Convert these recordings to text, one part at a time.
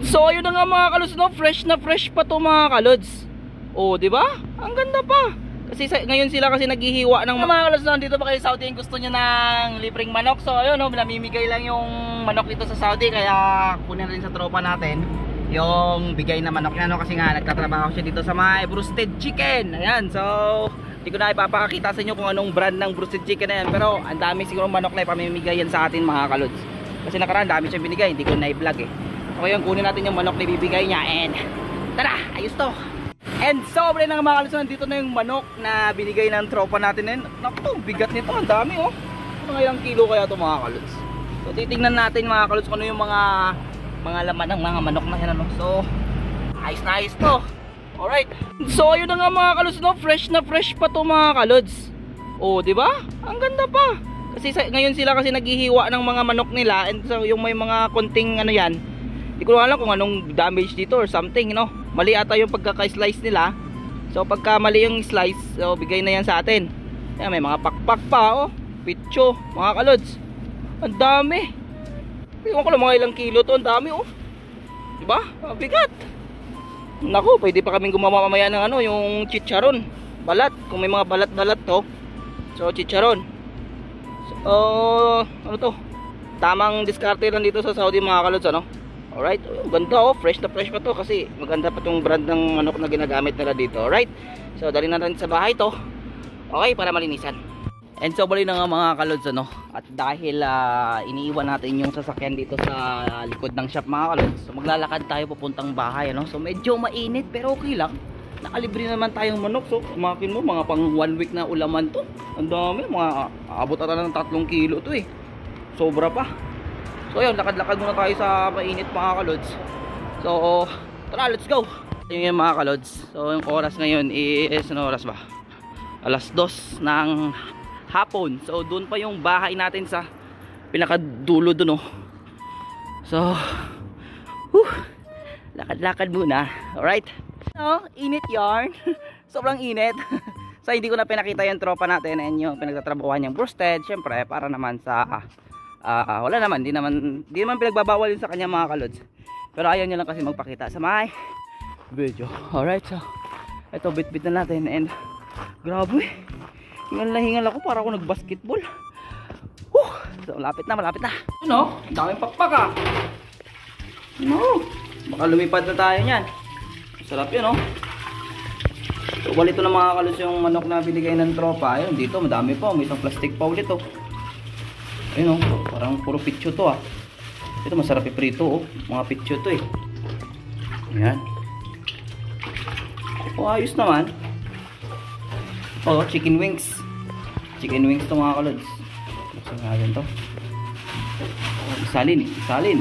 So ayun na nga mga kalods no, fresh na fresh pa to mga kalods. Oh, di ba? Ang ganda pa. Kasi sa, ngayon sila kasi naghihiwa ng mga kalods no, dito ba kayo sa Saudi gusto niyo ng libreng manok. So ayun no, namimigay lang yung manok dito sa Saudi kaya kunin rin sa tropa natin yung bigay na manok niya no kasi nga nagtatrabaho siya dito sa may roasted chicken. Ayan, so hindi ko na ipapakita sa inyo kung anong brand ng roasted chicken na yan pero ang dami siguro manok na ipamimigay yan sa atin mga kalods. Kasi nakaraan dami siyang binigay, hindi ko na i-vlog eh. So ngayon kunin natin yung manok na ibibigay niya and tara, ayos to. And sobre na mga kalusunan, dito na yung manok na binigay ng tropa natin ngayon. Naku, bigat nito, ang dami oh. Ano ilang kilo kaya to mga kaluts? So titingnan natin mga kaluts kung ano yung mga mga laman ng mga manok na yan ano. So ayos na ayos to. Alright. So ayun na nga mga kaluts no, fresh na fresh pa to mga kaluts. Oh, di ba? Ang ganda pa. Kasi sa, ngayon sila kasi naghihiwa ng mga manok nila and so yung may mga konting ano yan, hindi ko alam kung anong damage dito or something, no? Mali ata yung pagkaka-slice nila. So pagka mali yung slice, so bigay na yan sa atin. Yan, may mga pakpak pa, oh. Pitcho, mga kalods. Ang dami. Ewan ko lang mga ilang kilo to, ang dami, oh. Diba? Ang bigat. Naku, pwede pa kaming gumawa mamaya ng ano, yung chicharon. Balat, kung may mga balat-balat to. So, chicharon. So, ano to? Tamang diskarte lang dito sa Saudi mga kalods, ano? Alright, ganda oh, fresh na fresh pa to kasi maganda pa tong brand ng manok na ginagamit nila dito. Alright, so dali na natin sa bahay to. Okay, para malinisan. And so bali na nga mga kalods ano. At dahil uh, iniiwan natin yung sasakyan dito sa likod ng shop mga kalods. So maglalakad tayo papuntang bahay ano. So medyo mainit pero okay lang. Nakalibre naman tayong manok. So kumakin mo mga pang one week na ulaman to. Ang dami, mga abot ata ng 3 kilo to eh. Sobra pa. So ayun, lakad-lakad muna tayo sa mainit mga kalods. So, tara, let's go. Ayun yung mga kalods. So yung oras ngayon is, ano oras ba? Alas 2 ng hapon. So doon pa yung bahay natin sa pinakadulo doon oh. So, lakad-lakad muna. Alright? So, init yarn. Sobrang init. so hindi ko na pinakita yung tropa natin and yung pinagtatrabawan niyang brusted. Syempre, para naman sa uh, wala naman, di naman di naman pinagbabawal yun sa kanya mga kalods. Pero ayaw niya lang kasi magpakita sa my video. Alright so ito bit bit na natin and grabe. Hingal na hingal ako para ako nag basketball Whew, so malapit na malapit na. Ano, daming pakpak ah. No, baka lumipad na tayo nyan sarap yun oh. So walito na mga kalos yung manok na binigay ng tropa. Ayun dito madami pa may isang plastic pa ulit oh Ayun oh, parang puro pitcho to ah. Ito masarap iprito oh. Mga pitcho to eh. Ayan. Oh, ayos naman. Oh, chicken wings. Chicken wings to mga kalods. Buksan natin to. Oh, isalin eh. Isalin.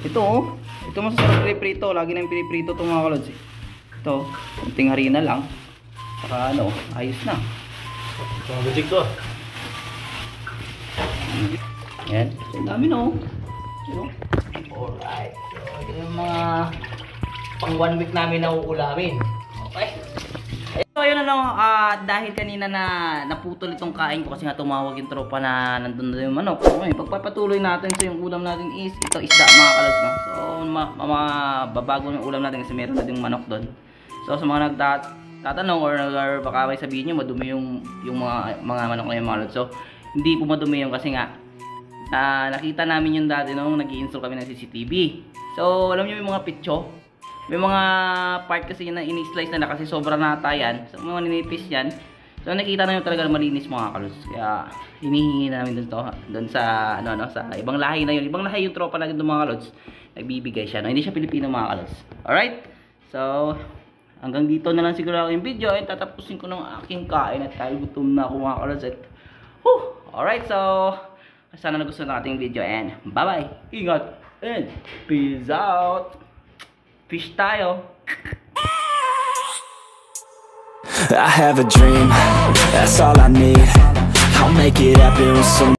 Ito oh. Ito masarap piniprito. Lagi nang piniprito to mga kalods eh. Ito. Kunting harina lang. Saka ano, ayos na. Ito ang budget ko. Yan. So, ang dami no. So, alright. So, ito yung mga pang one week namin na uulamin. Okay. So, yun ano, ah, dahil kanina na naputol itong kain ko kasi nga tumawag yung tropa na nandun na yung manok. So, ngayon, pagpapatuloy natin so yung ulam natin is ito isda mga kalos no. So, ma, ma, babago yung ulam natin kasi meron na ding manok doon. So, sa mga nagtat tatanong or, or baka may sabihin nyo madumi yung yung mga mga manok na yung mga kalos. So, hindi po madumi yung kasi nga uh, nakita namin yung dati nung nag install kami ng CCTV. So, alam niyo yung mga pitcho? May mga part kasi yun na ini-slice na, na kasi sobra nata yan. So, mga ninipis yan. So, nakita namin talaga na malinis mga kalos. Kaya, hinihingi namin dun, to, dun sa, ano, ano, sa ibang lahi na yun. Ibang lahi yung tropa natin mga kalos. Nagbibigay siya. No? Hindi siya Pilipino mga kalos. Alright? So, hanggang dito na lang siguro ako yung video. At tatapusin ko ng aking kain at dahil gutom na ako mga kalos. At, whew, alright, so, sana nagustuhan ng ating video and bye-bye. Ingat and peace out. Fish tayo. I have a dream, that's all I need I'll make it happen with some